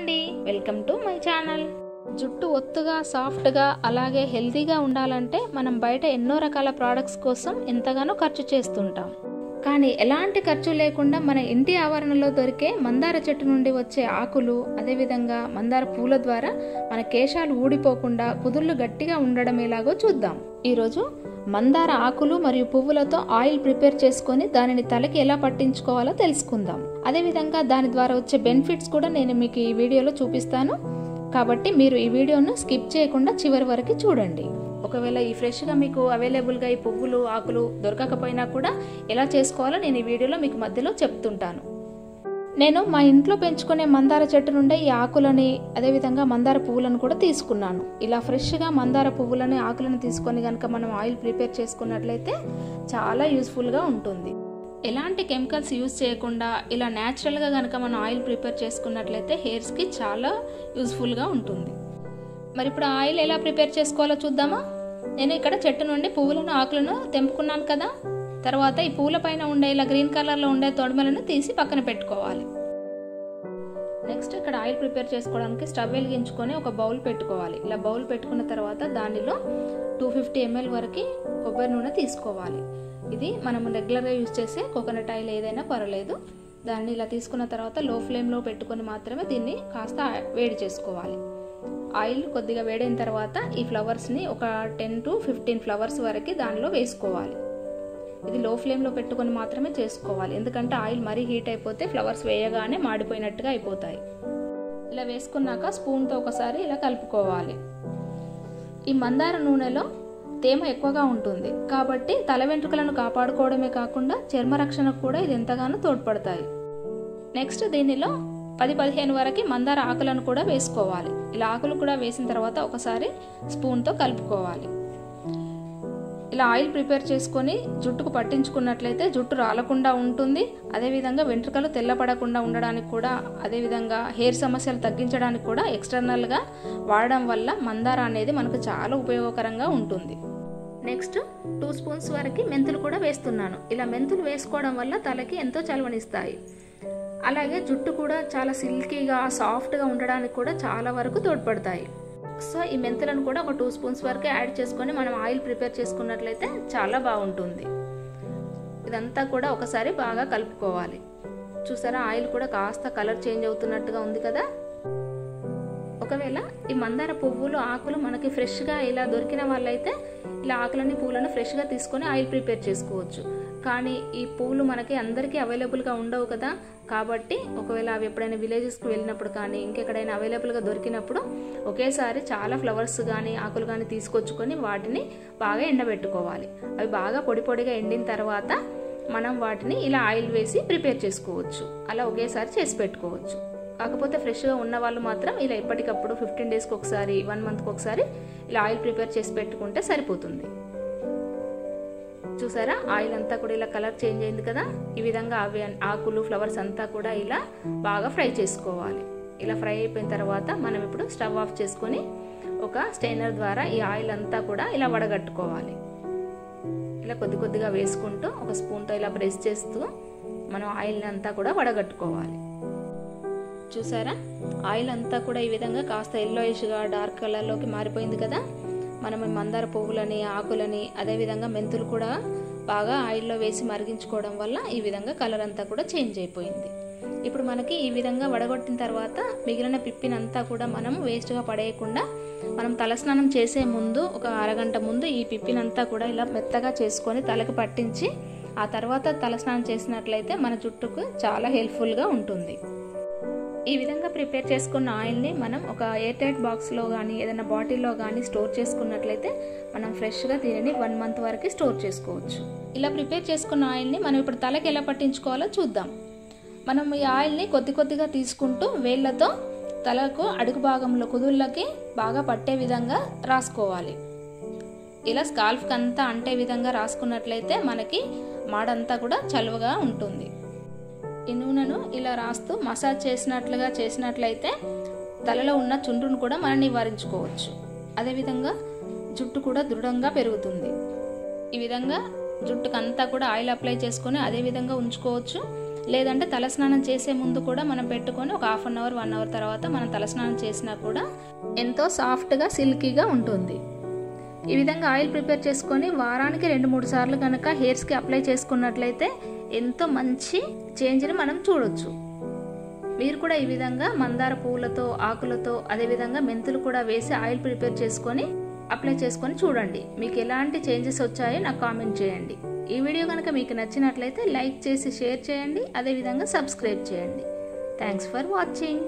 అండి. Welcome to my channel జుట్టు ఒత్తుగా సాఫ్ట్గా అలాగే హెల్తీగా ఉండాలంటే మనం బయట ఎన్నో రకాల ప్రోడక్ట్స్ కోసం ఎంతగానో ఖర్చు చేస్తుంటాం. కానీ ఎలాంటి ఖర్చు లేకుండా మన ఇంటి ఆవరణలో దొరికే మందార చెట్టు నుండి వచ్చే ఆకులు అదేవిధంగా మందార పూల ద్వారా మన కేశాలు ఊడిపోకుండా కుదుళ్ళు గట్టిగా ఉండడం ఎలాగో చూద్దాం. ఈరోజు మందార ఆకులు మరియు పువ్వులతో ఆయిల్ ప్రిపేర్ చేసుకొని దానిని తలకి ఎలా పట్టించుకోవాలో తెలుసుకుందాం. అదేవిధంగా దాని ద్వారా వచ్చే బెనిఫిట్స్ కూడా నేను మీకు ఈ వీడియోలో చూపిస్తాను. కాబట్టి మీరు ఈ వీడియోను స్కిప్ చేయకుండా చివరి వరకు చూడండి. ఒకవేళ ఈ ఫ్రెష్గా మీకు అవైలబుల్గా ఈ పువ్వులు ఆకులు దొరకకపోయినా కూడా ఎలా చేసుకోవాలో నేను ఈ వీడియోలో మీకు మధ్యలో చెప్తుంటాను. నేను మా ఇంట్లో పెంచుకునే మందార చెట్టు నుండే ఈ ఆకులని అదేవిధంగా మందార పువ్వులను కూడా తీసుకున్నాను. ఇలా ఫ్రెష్గా మందార పువ్వులని ఆకులను తీసుకొని కనుక మనం ఆయిల్ ప్రిపేర్ చేసుకున్నట్లయితే చాలా యూస్ఫుల్గా ఉంటుంది. ఎలాంటి కెమికల్స్ యూజ్ చేయకుండా ఇలా న్యాచురల్గా కనుక మనం ఆయిల్ ప్రిపేర్ చేసుకున్నట్లయితే హెయిర్స్కి చాలా యూస్ఫుల్గా ఉంటుంది. మరి ఇప్పుడు ఆయిల్ ఎలా ప్రిపేర్ చేసుకోవాలో చూద్దామా? నేను ఇక్కడ చెట్టు నుండి పువ్వులను ఆకులను తెంపుకున్నాను కదా. తర్వాత ఈ పూల పైన ఉండే ఇలా గ్రీన్ కలర్లో ఉండే తొడమలను తీసి పక్కన పెట్టుకోవాలి. నెక్స్ట్ ఇక్కడ ఆయిల్ ప్రిపేర్ చేసుకోవడానికి స్టవ్ వెలిగించుకొని ఒక బౌల్ పెట్టుకోవాలి. ఇలా బౌల్ పెట్టుకున్న తర్వాత దానిలో టూ ఫిఫ్టీ ఎంఎల్ వరకు కొబ్బరి నూనె తీసుకోవాలి. ఇది మనం రెగ్యులర్గా యూజ్ చేసే కోకోనట్ ఆయిల్ ఏదైనా పర్వాలేదు. దాన్ని ఇలా తీసుకున్న తర్వాత లో ఫ్లేమ్లో పెట్టుకొని మాత్రమే దీన్ని కాస్త వేడి చేసుకోవాలి. ఆయిల్ కొద్దిగా వేడైన తర్వాత ఈ ఫ్లవర్స్ని ఒక టెన్ టు ఫిఫ్టీన్ ఫ్లవర్స్ వరకు దానిలో వేసుకోవాలి. ఇది లో ఫ్లేమ్లో పెట్టుకొని మాత్రమే చేసుకోవాలి. ఎందుకంటే ఆయిల్ మరీ హీట్ అయిపోతే ఫ్లవర్స్ వేయగానే మాడిపోయినట్టుగా అయిపోతాయి. ఇలా వేసుకున్నాక స్పూన్తో ఒకసారి ఇలా కలుపుకోవాలి. ఈ మందార నూనెలో తేమ ఎక్కువగా ఉంటుంది. కాబట్టి తల వెంట్రుకలను కాపాడుకోవడమే కాకుండా చర్మ రక్షణకు కూడా ఇది ఎంతగానో తోడ్పడతాయి. నెక్స్ట్ దీనిలో పది పదిహేను వరకు మందార ఆకులను కూడా వేసుకోవాలి. ఇలా ఆకులు కూడా వేసిన తర్వాత ఒకసారి స్పూన్తో కలుపుకోవాలి. ఇలా ఆయిల్ ప్రిపేర్ చేసుకొని జుట్టుకు పట్టించుకున్నట్లయితే జుట్టు రాలకుండా ఉంటుంది. అదేవిధంగా వెంట్రుకలు తెల్లపడకుండా ఉండడానికి కూడా అదేవిధంగా హెయిర్ సమస్యలు తగ్గించడానికి కూడా ఎక్స్టర్నల్గా వాడడం వల్ల మందార అనేది మనకు చాలా ఉపయోగకరంగా ఉంటుంది. నెక్స్ట్ టూ స్పూన్స్ వరకు మెంతులు కూడా వేస్తున్నాను. ఇలా మెంతులు వేసుకోవడం వల్ల తలకి ఎంతో చలవనిస్తాయి. అలాగే జుట్టు కూడా చాలా సిల్కీగా సాఫ్ట్గా ఉండడానికి కూడా చాలా వరకు తోడ్పడతాయి. సో ఈ మెంతులను కూడా ఒక టూ స్పూన్స్ వరకు యాడ్ చేసుకొని మనం ఆయిల్ ప్రిపేర్ చేసుకున్నట్లయితే చాలా బాగుంటుంది. ఇదంతా కూడా ఒకసారి బాగా కలుపుకోవాలి. చూసారా ఆయిల్ కూడా కాస్త కలర్ చేంజ్ అవుతున్నట్టుగా ఉంది కదా? ఒకవేళ ఈ మందార పువ్వులు ఆకులు మనకి ఫ్రెష్గా ఇలా దొరికిన వాళ్ళైతే ఇలా ఆకులని పూలను ఫ్రెష్గా తీసుకొని ఆయిల్ ప్రిపేర్ చేసుకోవచ్చు. కానీ ఈ పూలు మనకి అందరికీ అవైలబుల్గా ఉండవు కదా. కాబట్టి ఒకవేళ అవి ఎప్పుడైనా విలేజెస్కి వెళ్ళినప్పుడు కానీ ఇంకెక్కడైనా అవైలబుల్గా దొరికినప్పుడు ఒకేసారి చాలా ఫ్లవర్స్ కానీ ఆకులు కానీ తీసుకొచ్చుకొని వాటిని బాగా ఎండబెట్టుకోవాలి. అవి బాగా పొడి పొడిగా ఎండిన తర్వాత మనం వాటిని ఇలా ఆయిల్ వేసి ప్రిపేర్ చేసుకోవచ్చు. అలా ఒకేసారి చేసి పెట్టుకోవచ్చు. కాకపోతే ఫ్రెష్గా ఉన్న వాళ్ళు మాత్రం ఇలా ఎప్పటికప్పుడు ఫిఫ్టీన్ డేస్కి ఒకసారి వన్ మంత్కి ఒకసారి ఇలా ఆయిల్ ప్రిపేర్ చేసి పెట్టుకుంటే సరిపోతుంది. చూసారా? ఆయిల్ అంతా కూడా ఇలా కలర్ చేంజ్ అయింది కదా? ఈ విధంగా అవి ఆకులు ఫ్లవర్స్ అంతా కూడా ఇలా బాగా ఫ్రై చేసుకోవాలి. ఇలా ఫ్రై అయిపోయిన తర్వాత మనం ఇప్పుడు స్టవ్ ఆఫ్ చేసుకొని ఒక స్టైనర్ ద్వారా ఈ ఆయిల్ అంతా కూడా ఇలా వడగట్టుకోవాలి. ఇలా కొద్ది కొద్దిగా వేసుకుంటూ ఒక స్పూన్తో ఇలా ప్రెస్ చేస్తూ మనం ఆయిల్ని అంతా కూడా వడగట్టుకోవాలి. చూసారా? ఆయిల్ అంతా కూడా ఈ విధంగా కాస్త ఎల్లోయిష్గా డార్క్ కలర్లోకి మారిపోయింది కదా? మనం మందార పువ్వులని ఆకులని అదేవిధంగా మెంతులు కూడా బాగా ఆయిల్లో వేసి మరిగించుకోవడం వల్ల ఈ విధంగా కలర్ అంతా కూడా చేంజ్ అయిపోయింది. ఇప్పుడు మనకి ఈ విధంగా వడగొట్టిన తర్వాత మిగిలిన పిప్పినంతా కూడా మనం వేస్ట్గా పడేయకుండా మనం తలస్నానం చేసే ముందు ఒక అరగంట ముందు ఈ పిప్పినంతా కూడా ఇలా మెత్తగా చేసుకొని తలకు పట్టించి ఆ తర్వాత తలస్నానం చేసినట్లయితే మన జుట్టుకు చాలా హెల్ప్ఫుల్గా ఉంటుంది. ఈ విధంగా ప్రిపేర్ చేసుకున్న ఆయిల్ని మనం ఒక ఎయిర్ టైట్ బాక్స్లో కానీ ఏదైనా బాటిల్లో కానీ స్టోర్ చేసుకున్నట్లయితే మనం ఫ్రెష్గా దీనిని వన్ మంత్ వరకు స్టోర్ చేసుకోవచ్చు. ఇలా ప్రిపేర్ చేసుకున్న ఆయిల్ని మనం ఇప్పుడు తలకి ఎలా పట్టించుకోవాలో చూద్దాం. మనం ఈ ఆయిల్ని కొద్ది కొద్దిగా తీసుకుంటూ వేళ్ళతో తలకు అడుగు భాగంలో కుదుళ్ళకి బాగా పట్టే విధంగా రాసుకోవాలి. ఇలా స్కాల్ఫ్కి అంతా అంటే విధంగా రాసుకున్నట్లయితే మనకి మాడంతా కూడా చలువగా ఉంటుంది. ఈ నూనెను ఇలా రాస్తూ మసాజ్ చేసినట్లుగా చేసినట్లయితే తలలో ఉన్న చుండ్రును కూడా మనం నివారించుకోవచ్చు. అదేవిధంగా జుట్టు కూడా దృఢంగా పెరుగుతుంది. ఈ విధంగా జుట్టుకంతా కూడా ఆయిల్ అప్లై చేసుకొని అదే విధంగా ఉంచుకోవచ్చు. లేదంటే తలస్నానం చేసే ముందు కూడా మనం పెట్టుకొని ఒక half an hour one hour తర్వాత మనం తలస్నానం చేసినా కూడా ఎంతో సాఫ్ట్గా సిల్కీగా ఉంటుంది. ఈ విధంగా ఆయిల్ ప్రిపేర్ చేసుకొని వారానికి రెండు మూడు సార్లు కనుక హెయిర్స్కి అప్లై చేసుకున్నట్లయితే ఎంతో మంచి చేంజ్ని మనం చూడొచ్చు. మీరు కూడా ఈ విధంగా మందార పువ్వులతో ఆకులతో అదేవిధంగా మెంతులు కూడా వేసి ఆయిల్ ప్రిపేర్ చేసుకొని అప్లై చేసుకొని చూడండి. మీకు ఎలాంటి చేంజెస్ వచ్చాయో నాకు కామెంట్ చేయండి. ఈ వీడియో కనుక మీకు నచ్చినట్లయితే లైక్ చేసి షేర్ చేయండి. అదేవిధంగా సబ్స్క్రైబ్ చేయండి. Thanks for watching.